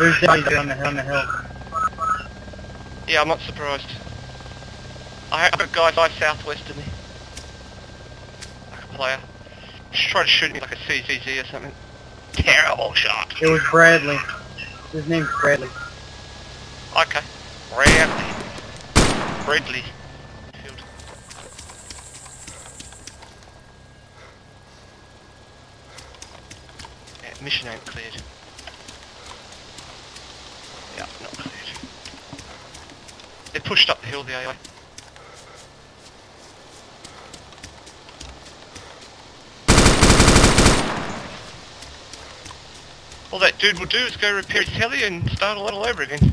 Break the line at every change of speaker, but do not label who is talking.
There's on the hill. On the hill.
Yeah, I'm not surprised. I have a guy fly southwest of me. Like a player. Just try to shoot me like a CCG or something. Terrible shot.
It was Bradley. His name's Bradley.
Okay. Bradley. Bradley. Field. Yeah, mission ain't cleared. Yeah, not cleared. They pushed up the hill, the AI. All that dude will do is go repair his heli and start all over again.